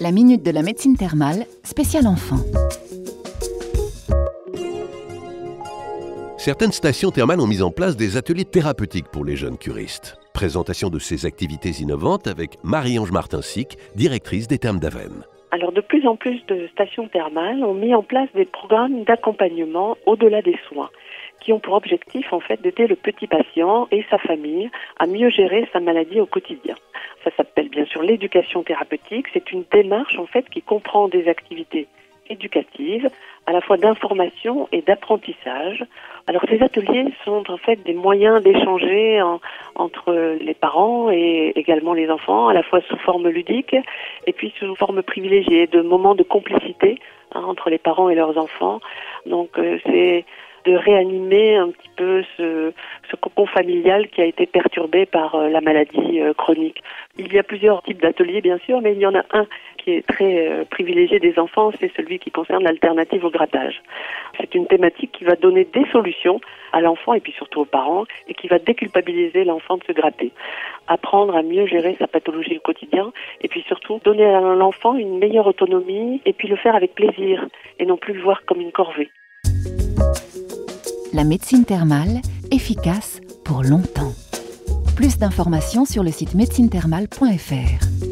La minute de la médecine thermale, spécial enfant. Certaines stations thermales ont mis en place des ateliers thérapeutiques pour les jeunes curistes. Présentation de ces activités innovantes avec Marie-Ange Martin-Sic, directrice des Thermes d'Aven. Alors de plus en plus de stations thermales ont mis en place des programmes d'accompagnement au-delà des soins qui ont pour objectif en fait d'aider le petit patient et sa famille à mieux gérer sa maladie au quotidien. Ça s'appelle bien sûr l'éducation thérapeutique. C'est une démarche en fait qui comprend des activités éducatives, à la fois d'information et d'apprentissage. Alors ces ateliers sont en fait des moyens d'échanger entre les parents et également les enfants, à la fois sous forme ludique et puis sous forme privilégiée, de moments de complicité hein, entre les parents et leurs enfants. Donc euh, c'est de réanimer un petit peu ce, ce cocon familial qui a été perturbé par euh, la maladie euh, chronique. Il y a plusieurs types d'ateliers, bien sûr, mais il y en a un qui est très euh, privilégié des enfants, c'est celui qui concerne l'alternative au grattage. C'est une thématique qui va donner des solutions à l'enfant et puis surtout aux parents et qui va déculpabiliser l'enfant de se gratter. Apprendre à mieux gérer sa pathologie au quotidien et puis surtout donner à l'enfant une meilleure autonomie et puis le faire avec plaisir et non plus le voir comme une corvée la médecine thermale, efficace pour longtemps. Plus d'informations sur le site médecinethermale.fr.